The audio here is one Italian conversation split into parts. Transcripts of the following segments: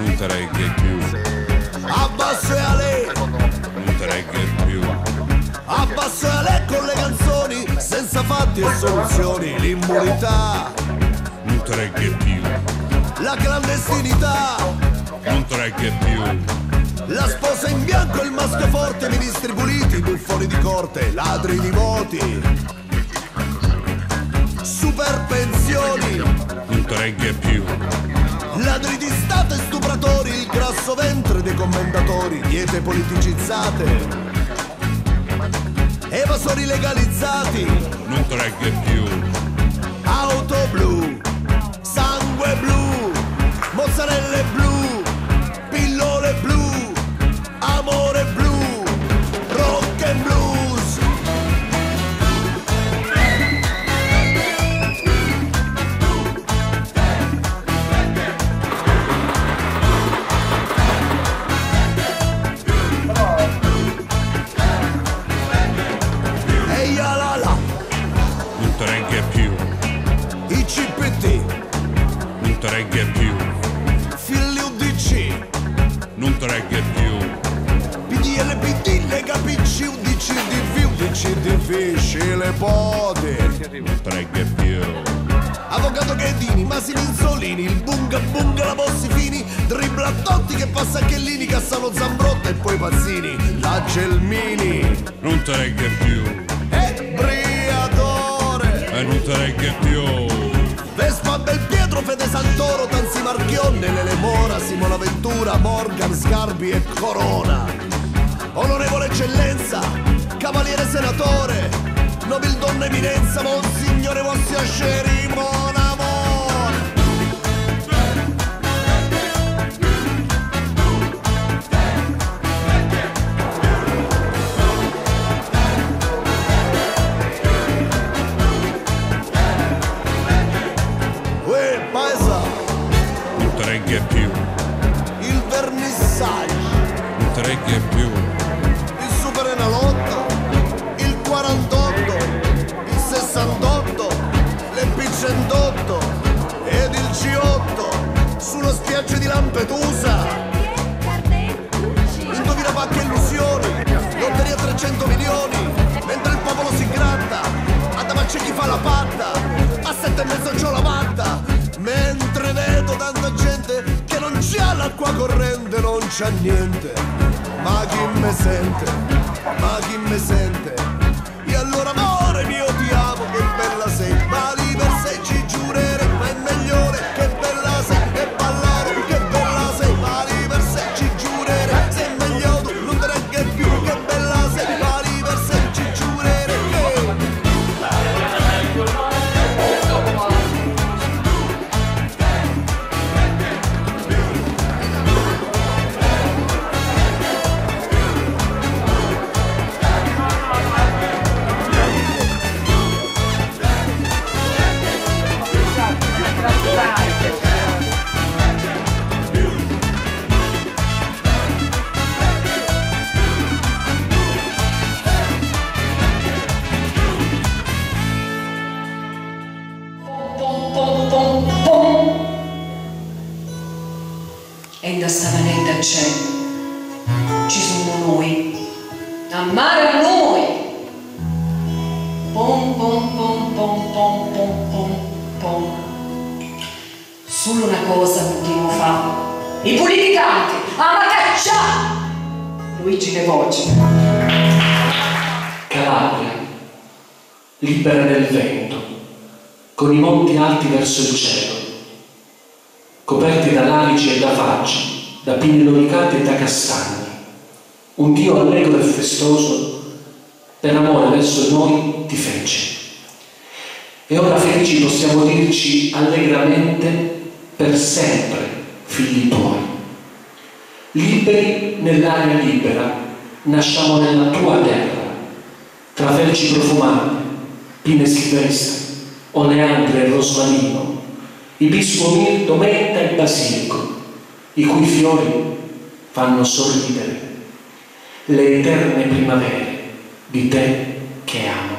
non te regge più. Abbasso Abbassale! Non te regge più. Abbasso e Abbassale con le canzoni, senza fatti e soluzioni, l'immunità. Non te regge più. La clandestinità. Non te regge più. La sposa in bianco, e il maschio forte, ministri puliti, buffoni di corte, ladri di voti. Super pensioni. Non te regge più e stupratori, il grasso ventre dei commentatori, diete politicizzate, evasori legalizzati, non tregge più, non tregge più, PDL, PD, Lega PC, UDC, DV, UDC, DV, Scele Podi, non tregge più, Avvocato Ghedini, Masini Insolini, il bunga bunga la Bossi Fini, dribbla Totti che passa Anchellini, Cassano Zambrotta e poi Pazzini, la Gelmini, non tregge più, e Briatore, e non tregge più, Vespa Belpietro, Fede Santoro, Tanzi Marchionne, Lele Mora, Simona Ventura, Morgan, Scarbi e Corona. Onorevole Eccellenza, Cavaliere Senatore, Nobildonna Eminenza, Monsignore Vostri Asceri, corrente, non c'ha niente, ma chi me sente, ma chi me sente, e allora amore mio ti amo, che bella sei, ma E da stavanetta c'è, ci sono noi, amare a noi. Pom, pom, pom, pom, pom, pom, pom, pom. Solo una cosa continuo a fare. I politicanti, ama caccia! Luigi De Voci. Calabria, libera nel vento, con i monti alti verso il cielo, coperti da larici e da facci, da pini loricati e da castagni. Un Dio allegro e festoso, per amore verso noi ti fece. E ora felici possiamo dirci allegramente per sempre, figli tuoi. Liberi nell'aria libera, nasciamo nella tua terra, tra felci profumate, pine silvestre, oleandre e rosmarino, ibisco mirto, menta e basilico, i cui fiori fanno sorridere le eterne primavere di te che amo.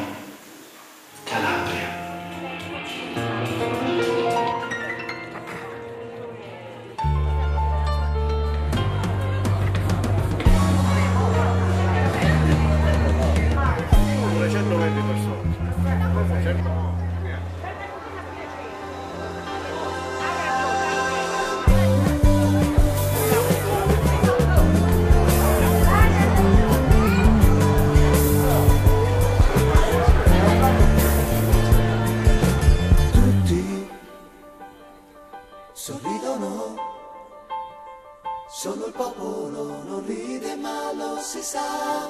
Si sa.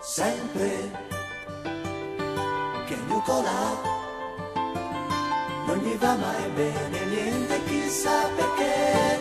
Sempre che Nicola non gli va mai bene niente, chissà perché.